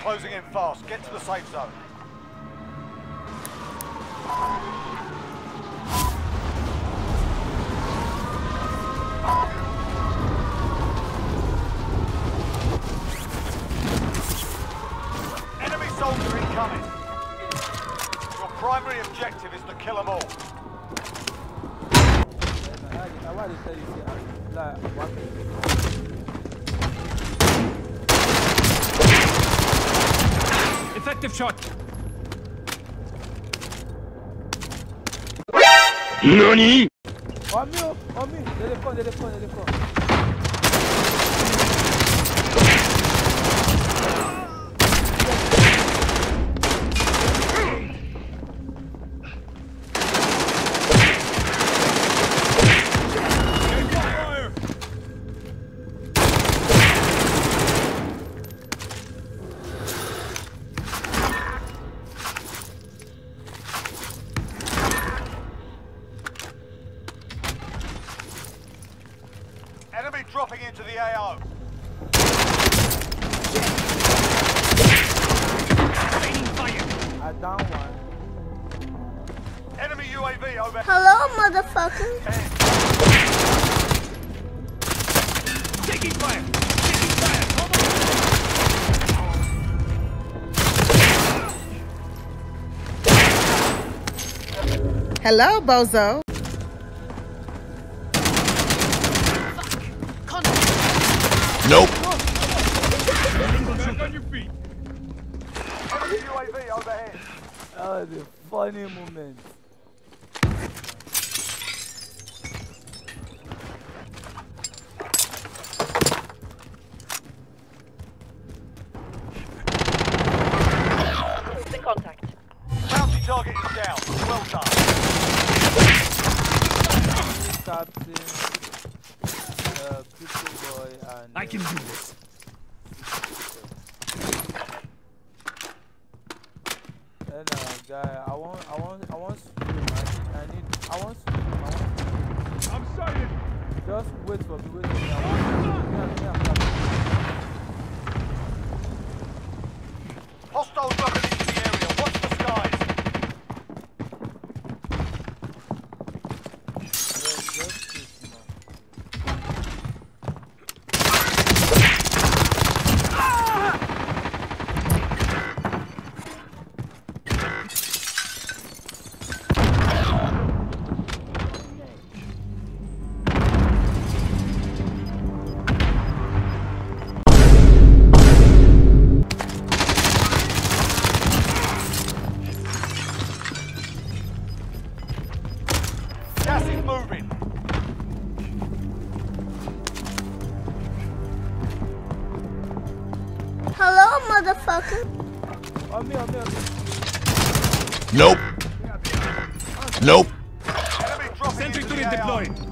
closing in fast. Get to the safe zone. Effective shot. NANI On me, oh, on me. Téléphone, téléphone, téléphone. Dropping into the AO. Raining fire. I down one. Enemy UAV over. Hello, motherfucker. Taking fire. Taking fire. Hello, Bozo. Nope Back on your feet. UAV overhead. That was a funny moment. Contact. Bounty target is down. Well done. Captain, uh, Crypto Boy, and. I can do this. Then, uh, guy, I want, I want, I want stream. I need, I need, I want stream. I want stream. I'm sighted. Just wait for me, wait for me. I want. Yeah, yeah, yeah. Motherfucker. On me, on me, on me. Nope Nope Sentry into turret deployed.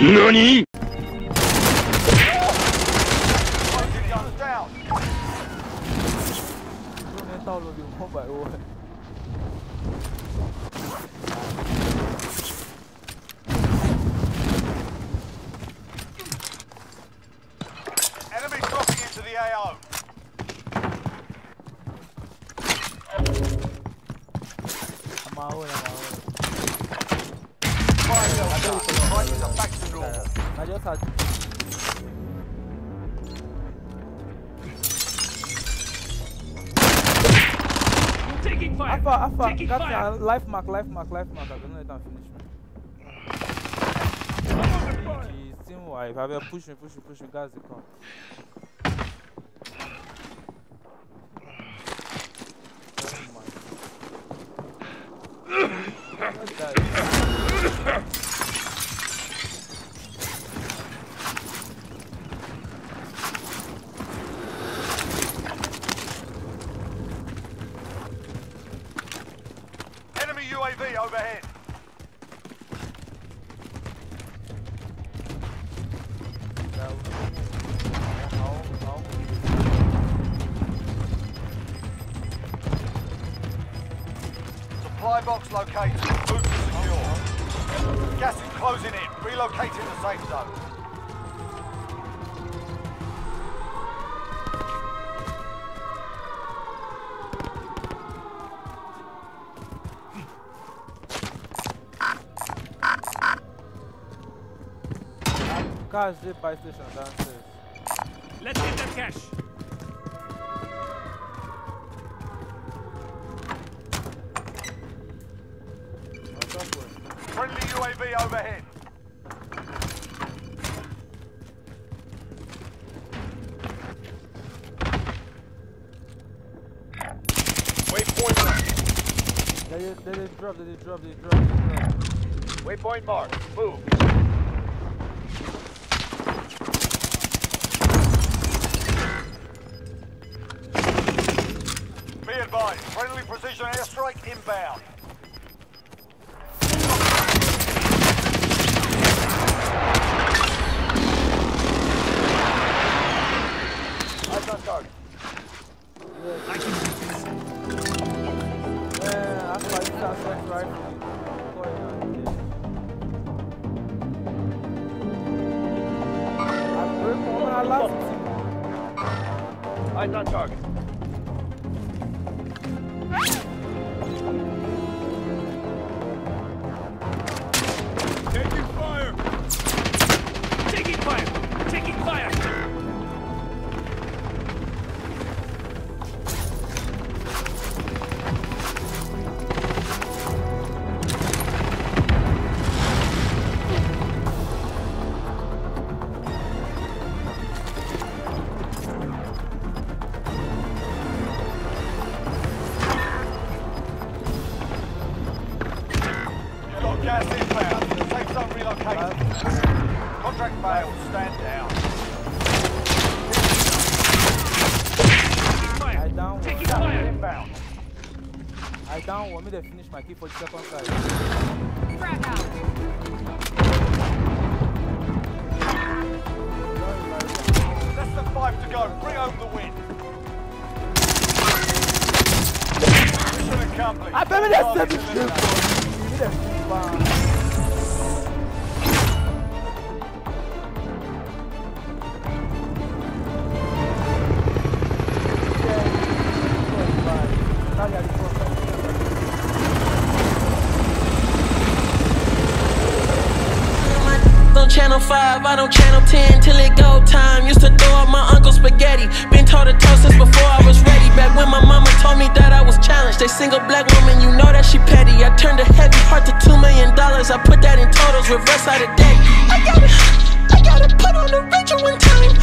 NANI?! Enemy dropping into the AO. Adiós, Sasha. Taking fire. Alpha, Alpha, taking got fire. life mark, life mark, life mark. I don't know if I'm finished. Team wipe, have a push me, push me, push me, guys. Come. Supply box located. Move to secure. Gas is closing in. Relocating the safe zone. Cash the buy station downstairs. Let's get that cash. Overhead. Waypoint marked. They they did drop, they did drop, they did drop, they did drop. Waypoint marked. Move. Be advised, friendly precision airstrike inbound. Lost it. Eyes on target. I down one. Me to finish my key for the second side. Frag out. Less than five to go. Bring home the win. Mission accomplished. I bet me that's Target channel 5, I don't channel 10 till it go time. Used to throw up my uncle's spaghetti. Been told to toast since before I was ready. Back when my mama told me that I was challenged. They single black woman, you know that she petty. I turned a heavy heart to $2 million. I put that in totals, reverse side of day. I gotta, I gotta put on the ritual one time.